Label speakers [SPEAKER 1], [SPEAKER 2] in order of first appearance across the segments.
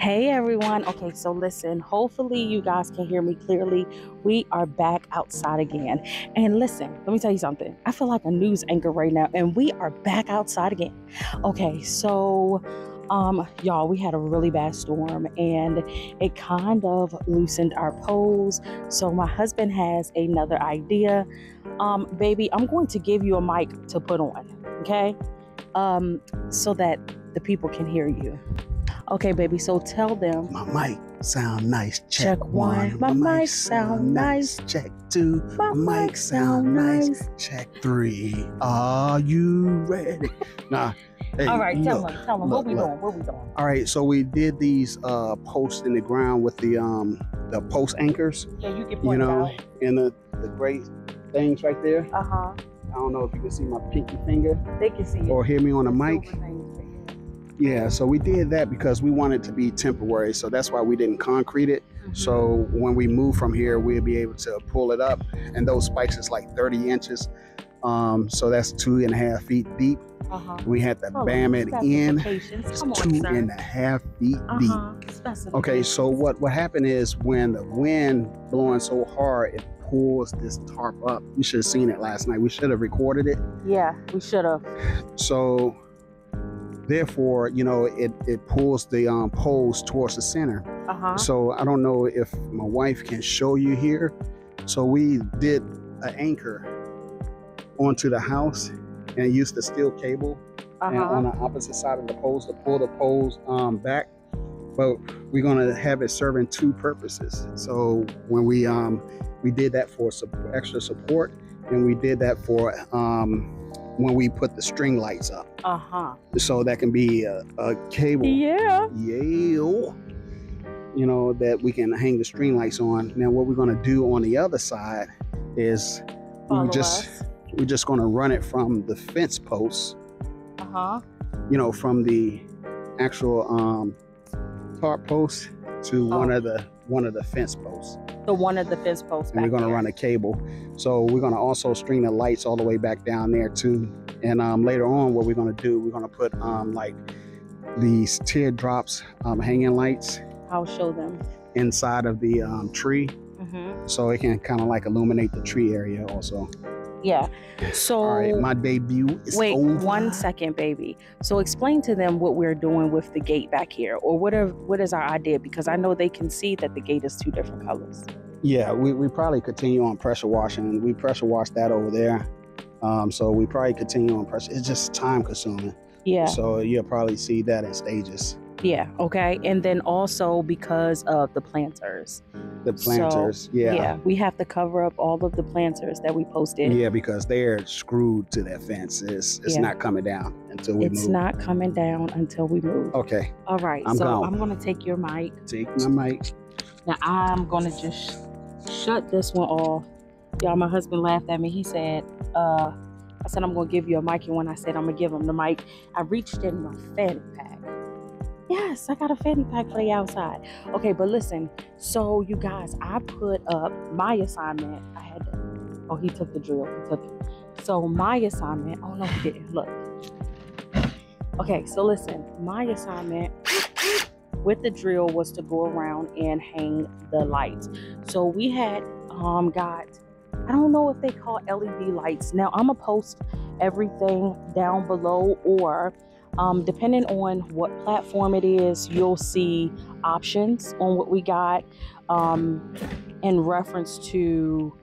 [SPEAKER 1] Hey everyone. Okay, so listen, hopefully you guys can hear me clearly. We are back outside again. And listen, let me tell you something. I feel like a news anchor right now, and we are back outside again. Okay, so um y'all we had a really bad storm and it kind of loosened our poles so my husband has another idea um baby i'm going to give you a mic to put on okay um so that the people can hear you okay baby so tell them
[SPEAKER 2] My mic sound nice. Check,
[SPEAKER 1] Check one. My mic sound nice.
[SPEAKER 2] Check two.
[SPEAKER 1] My
[SPEAKER 2] My mic sound nice. Check three. Are you ready? Nah. Hey,
[SPEAKER 1] all right tell them tell them
[SPEAKER 2] look,
[SPEAKER 1] what we
[SPEAKER 2] look.
[SPEAKER 1] doing what we doing
[SPEAKER 2] All right, so we did these uh, posts in the ground with the um the post anchors,
[SPEAKER 1] yeah you can
[SPEAKER 2] you know,
[SPEAKER 1] out
[SPEAKER 2] and the the great things right there.
[SPEAKER 1] uh-huh
[SPEAKER 2] I don't know if you can see my pinky finger
[SPEAKER 1] they can see it
[SPEAKER 2] or hear me on the mic.
[SPEAKER 1] Silver things there.
[SPEAKER 2] Yeah, so we did that because we wanted to be temporary. So that's why we didn't concrete it.
[SPEAKER 1] Mhm.
[SPEAKER 2] So when we move from here, we'll be able to pull it up. And those spikes is like 30 inches. Um, so that's two and a half feet deep.
[SPEAKER 1] uh-huh
[SPEAKER 2] We had to
[SPEAKER 1] Hold
[SPEAKER 2] bam it in. It's
[SPEAKER 1] on,
[SPEAKER 2] two
[SPEAKER 1] sir.
[SPEAKER 2] and a half feet deep.
[SPEAKER 1] Uh-huh. Specifications.
[SPEAKER 2] Okay, so what what happened is when the wind blowing so hard, it pulls this tarp up. You should have seen it last night. We should have recorded it.
[SPEAKER 1] Yeah, we should have.
[SPEAKER 2] So therefore, you know, it it pulls the um, poles towards the center.
[SPEAKER 1] Uh huh.
[SPEAKER 2] So I don't know if my wife can show you here. So we did an anchor onto the house and used the steel cable
[SPEAKER 1] Uh
[SPEAKER 2] and on the opposite side of the poles to pull the poles um, back. But we're gonna have it serving two purposes. So when we um, we did that for extra support, and we did that for um, when we put the string lights up.
[SPEAKER 1] Uh huh.
[SPEAKER 2] So that can be a, a cable.
[SPEAKER 1] Yeah.
[SPEAKER 2] Yeah. You know, that we can hang the string lights on. Now what we're gonna do on the other side is
[SPEAKER 1] Follow
[SPEAKER 2] we just
[SPEAKER 1] us.
[SPEAKER 2] we're just gonna run it from the fence posts,
[SPEAKER 1] Uh huh.
[SPEAKER 2] you know, from the actual um tarp post to one
[SPEAKER 1] Oh.
[SPEAKER 2] of the one of the fence posts.
[SPEAKER 1] The one of the fence posts.
[SPEAKER 2] And we're gonna run a cable. So we're gonna also string the lights all the way back down there too. And um later on what we're gonna do, we're gonna put um like these teardrops um hanging lights
[SPEAKER 1] I'll show them.
[SPEAKER 2] inside of the um, tree
[SPEAKER 1] Mm-hmm.
[SPEAKER 2] so it can kind of like illuminate the tree area also
[SPEAKER 1] Yeah. So.
[SPEAKER 2] all right my debut is
[SPEAKER 1] Wait
[SPEAKER 2] over.
[SPEAKER 1] one second, baby. So explain to them what we're doing with the gate back here, or what are what is our idea? Because I know they can see that the gate is two different colors.
[SPEAKER 2] yeah we, we probably continue on pressure washing we pressure wash that over there um, so we probably continue on pressure it's just time consuming
[SPEAKER 1] Yeah.
[SPEAKER 2] so you'll probably see that in stages
[SPEAKER 1] Yeah. Okay. And then also because of the planters.
[SPEAKER 2] the planters
[SPEAKER 1] Yeah.
[SPEAKER 2] yeah.
[SPEAKER 1] We have to cover up all of the planters that we posted.
[SPEAKER 2] yeah because they're screwed to that fence it's, it's
[SPEAKER 1] Yeah.
[SPEAKER 2] not coming down until we move.
[SPEAKER 1] It's
[SPEAKER 2] move
[SPEAKER 1] not coming down until we move.
[SPEAKER 2] okay
[SPEAKER 1] All right.
[SPEAKER 2] I'm
[SPEAKER 1] so
[SPEAKER 2] gone.
[SPEAKER 1] I'm gonna take your mic.
[SPEAKER 2] take my mic
[SPEAKER 1] Now I'm gonna just shut this one off. Y'all, my husband laughed at me. He said, uh, I said I'm gonna give you a mic, and when I said I'm gonna give him the mic, I reached in my fanny pack. Yes, I got a fanny pack for the outside. Okay, but listen, so you guys, I put up my assignment. I had to oh he took the drill, he took it. So my assignment, oh no, he didn't. Look. Okay, so listen, my assignment with the drill was to go around and hang the lights. So we had um got I don't know if they call LED lights. Now I'm gonna post everything down below or um, depending on what platform it is, you'll see options on what we got um, in reference to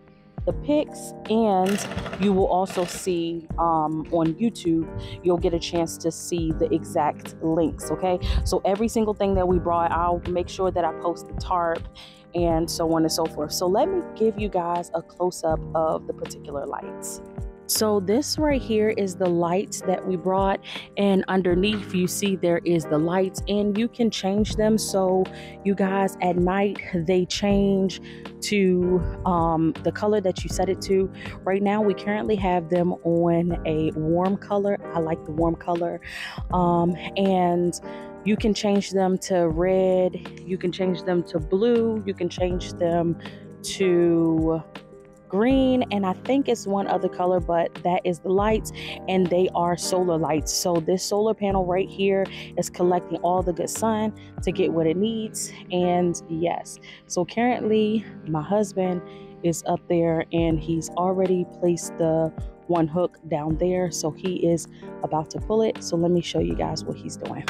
[SPEAKER 1] the pics and you will also see um, on YouTube you'll get a chance to see the exact links okay? So every single thing that we brought I'll make sure that I post the tarp and so on and so forth. So let me give you guys a close-up of the particular lights so this right here is the lights that we brought and underneath you see there is the lights and you can change them. So you guys at night they change to um, the color that you set it to. Right now we currently have them on a warm color. I like the warm color. Um, and you can change them to red. You can change them to blue. You can change them to green and I think it's one other color, but that is the lights and they are solar lights. So this solar panel right here is collecting all the good sun to get what it needs. And yes, so currently my husband is up there and he's already placed the one hook down there. So he is about to pull it. So let me show you guys what he's doing.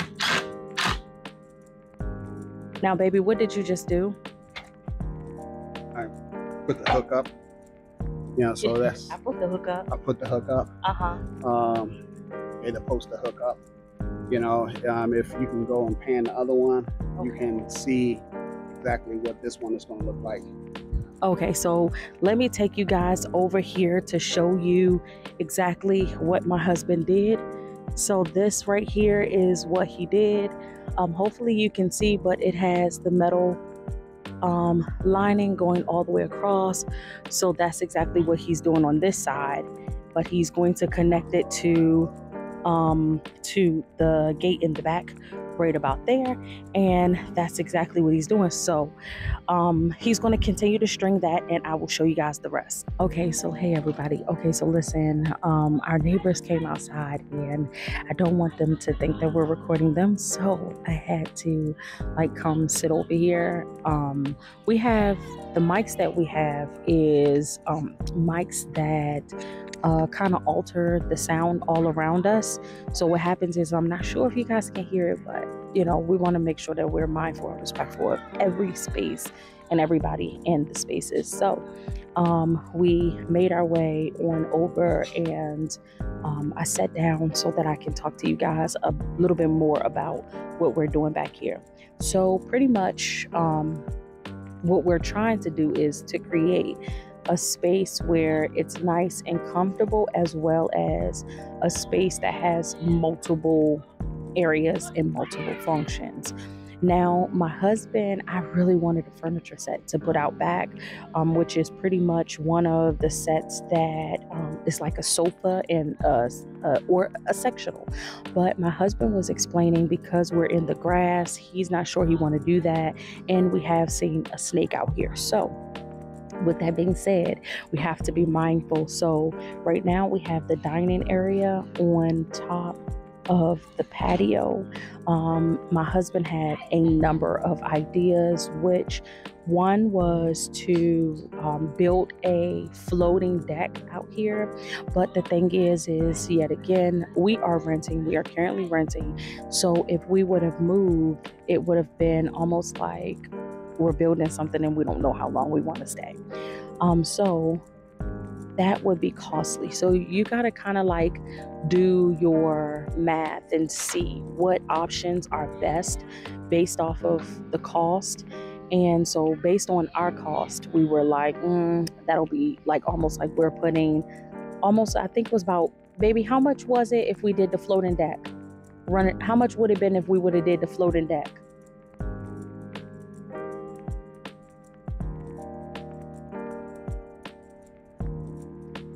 [SPEAKER 1] Now, baby, what did you just do?
[SPEAKER 2] I put the hook up. Yeah, so that's
[SPEAKER 1] I put the hook up.
[SPEAKER 2] I put the hook up.
[SPEAKER 1] Uh-huh.
[SPEAKER 2] Um, made the post the hook up. You know, um, if you can go and pan the other one, you can see exactly what this one is going to look like.
[SPEAKER 1] Okay, so let me take you guys over here to show you exactly what my husband did. So this right here is what he did. Um, hopefully you can see, but it has the metal um, lining going all the way across. So that's exactly what he's doing on this side. But he's going to connect it to um, to the gate in the back, right about there, and that's exactly what he's doing. So um he's going to continue to string that and i will show you guys the rest. Okay so hey everybody. Okay so listen um our neighbors came outside and i don't want them to think that we're recording them so i had to like come sit over here. Um we have the mics that we have is um mics that uh, kind of alter the sound all around us. So what happens is I'm not sure if you guys can hear it, but you know we want to make sure that we're mindful and respectful of every space and everybody in the spaces. So um, we made our way on over and um, I sat down so that I can talk to you guys a little bit more about what we're doing back here. So pretty much um, what we're trying to do is to create a space where it's nice and comfortable as well as a space that has multiple areas and multiple functions. Now, my husband, I really wanted a furniture set to put out back, um, which is pretty much one of the sets that um, is like a sofa and a, a, or a sectional. But my husband was explaining because we're in the grass, he's not sure he want to do that, and we have seen a snake out here. So, with that being said, we have to be mindful. So, right now we have the dining area on top of the patio. Um, my husband had a number of ideas, which one was to um, build a floating deck out here. But the thing is, is yet again, we are renting. We are currently renting. So if we would have moved, it would have been almost like we're building something and we don't know how long we want to stay. Um, so that would be costly. So you got to kind of like do your math and see what options are best based off of the cost. And so, based on our cost, we were like, mm, that'll be like almost like we're putting almost, I think it was about, baby, how much was it if we did the floating deck? Run it, how much would it have been if we would have did the floating deck?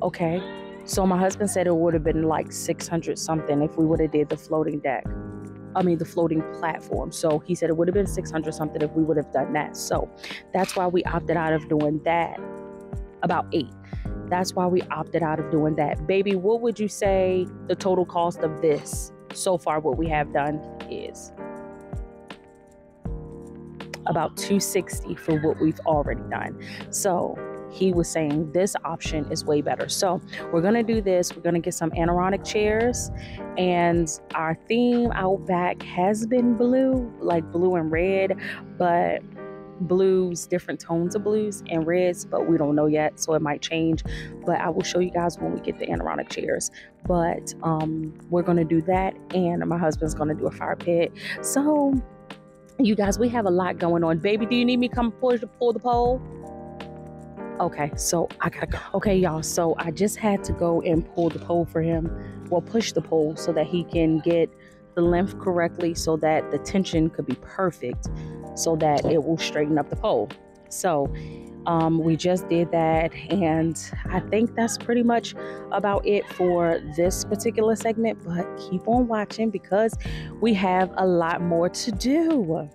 [SPEAKER 1] Okay. So my husband said it would have been like 600 something if we would have did the floating deck. I mean the floating platform. So he said it would have been 600 something if we would have done that. So that's why we opted out of doing that. About 8. That's why we opted out of doing that. Baby, what would you say the total cost of this so far what we have done is? About 260 for what we've already done. So he was saying this option is way better. So we're gonna do this. We're gonna get some Adirondack chairs, and our theme out back has been blue, like blue and red, but blues, different tones of blues and reds, but we don't know yet, so it might change. But I will show you guys when we get the Adirondack chairs. But um, we're gonna do that, and my husband's gonna do a fire pit. So you guys, we have a lot going on. Baby, do you need me come push pull the pole? Okay, so I gotta go. Okay, y'all. So I just had to go and pull the pole for him. Well, push the pole so that he can get the length correctly so that the tension could be perfect so that it will straighten up the pole. So um, we just did that, and I think that's pretty much about it for this particular segment. But keep on watching because we have a lot more to do.